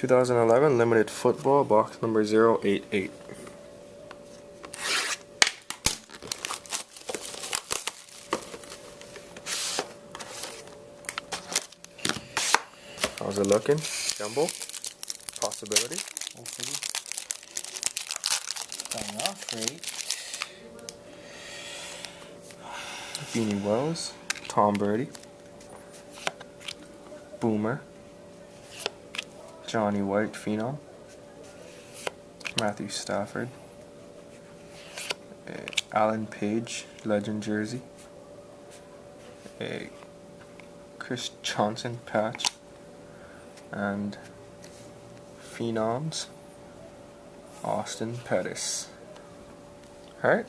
2011 Limited Football, box number 088. How's it looking? Jumbo? Possibility? Hopefully. Starting off great. Beanie Wells, Tom Brady, Boomer, Johnny White, Phenom, Matthew Stafford, uh, Alan Page, Legend Jersey, uh, Chris Johnson, Patch, and Phenoms, Austin Pettis. Alright.